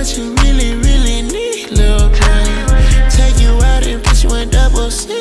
what you really, really need, little girl. Take you out and put you in double C.